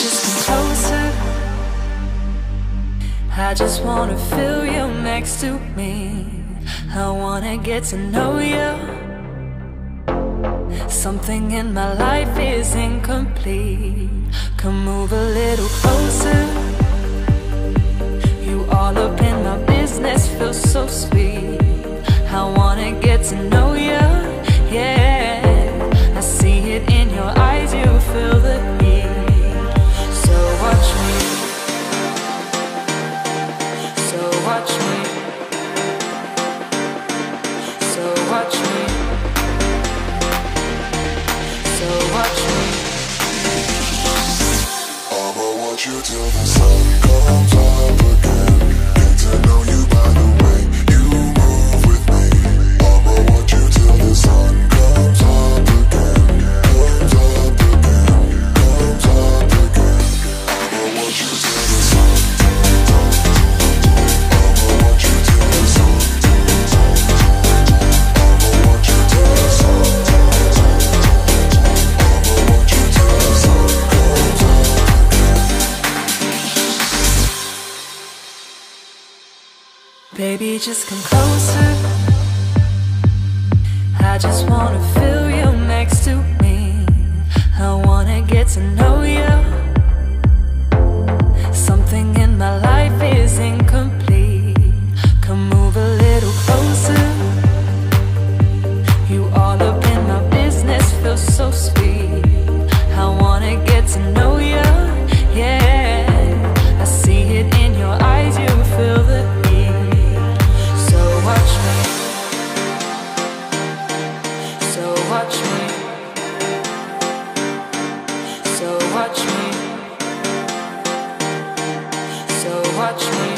just come closer. I just wanna feel you next to me. I wanna get to know you. Something in my life is incomplete. Come move a little closer. you till the sun. Comes up again. Get to know you Baby, just come closer. I just wanna feel you. touch me.